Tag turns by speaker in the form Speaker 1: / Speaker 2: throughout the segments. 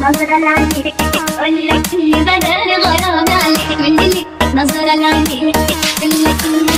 Speaker 1: Nazar alani, unlike you, banana, banana, unlike you, banana,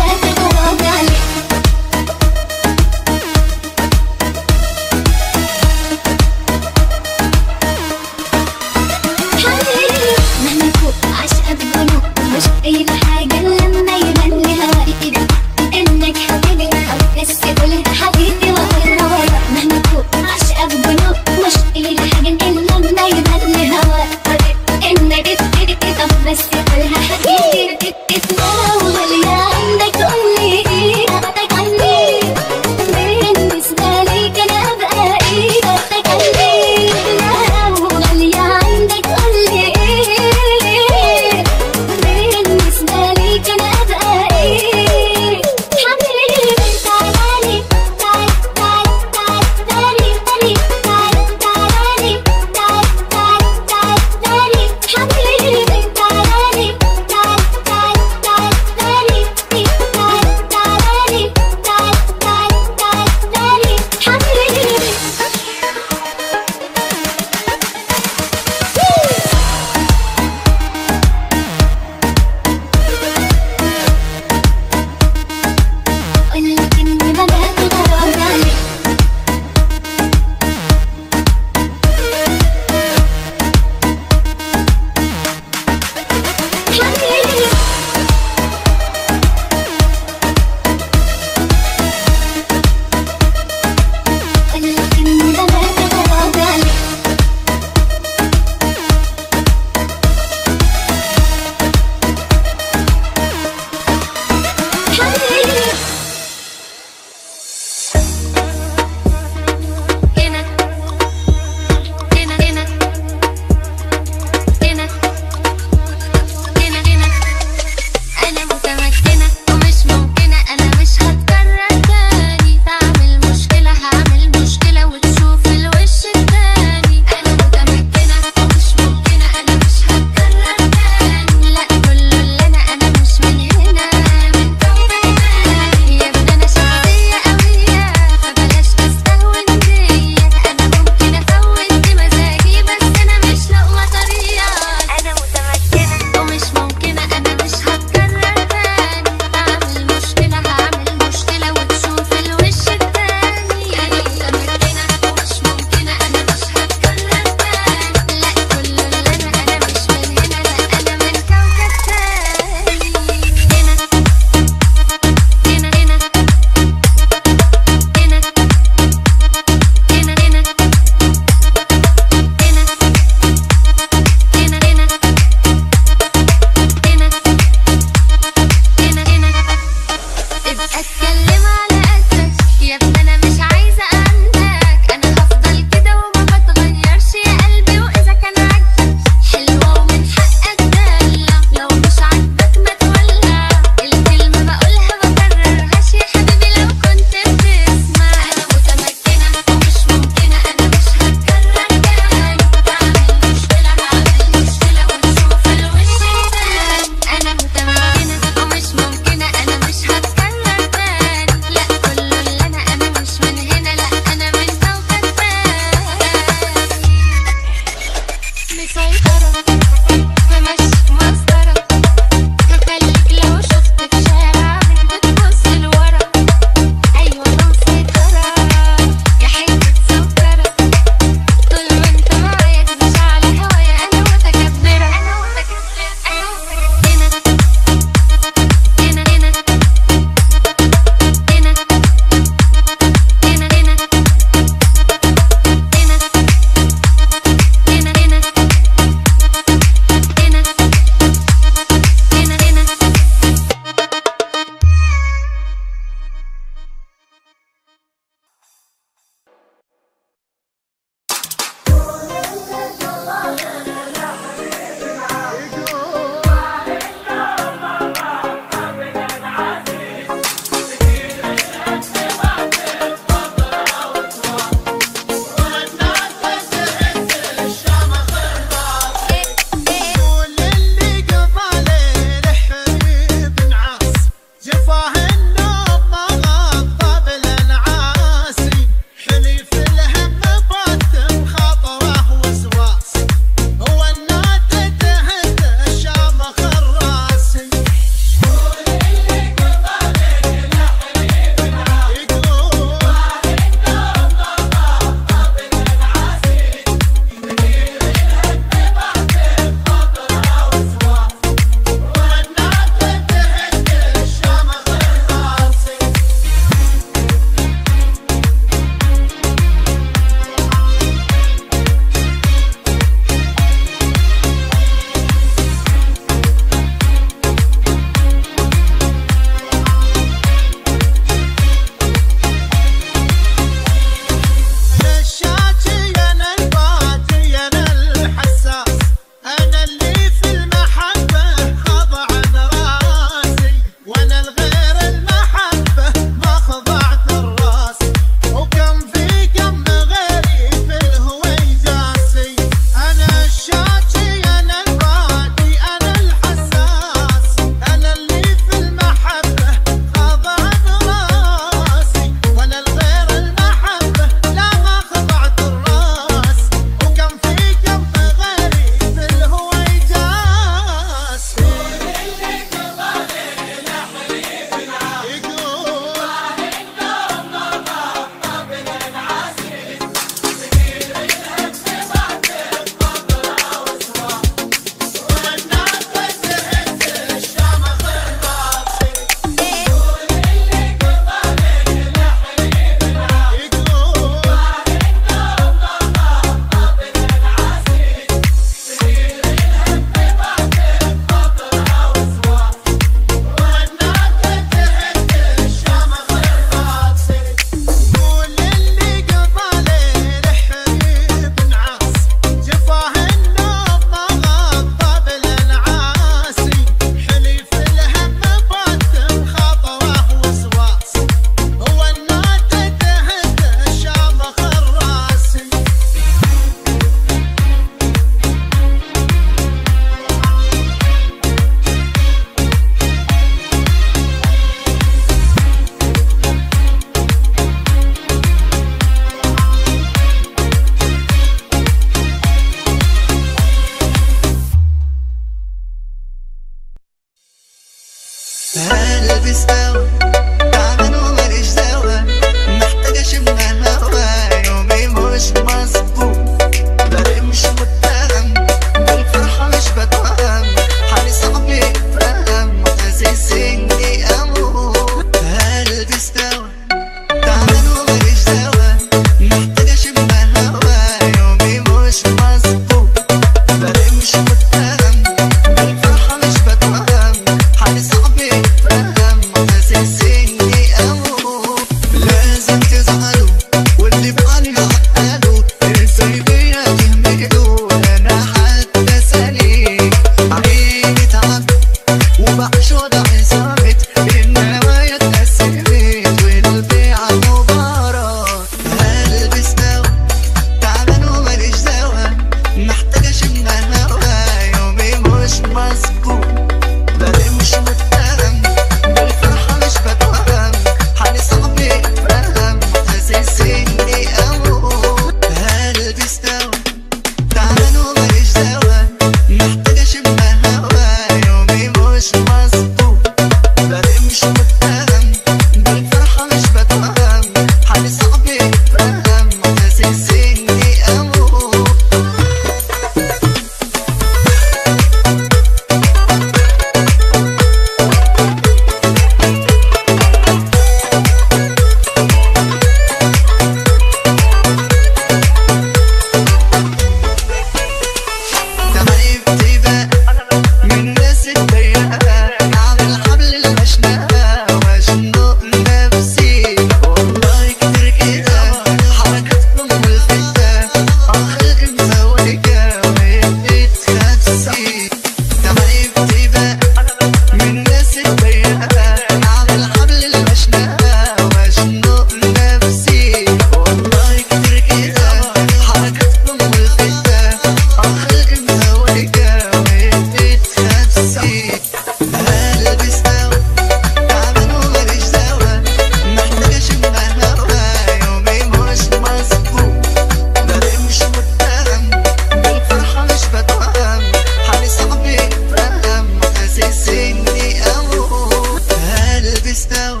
Speaker 2: that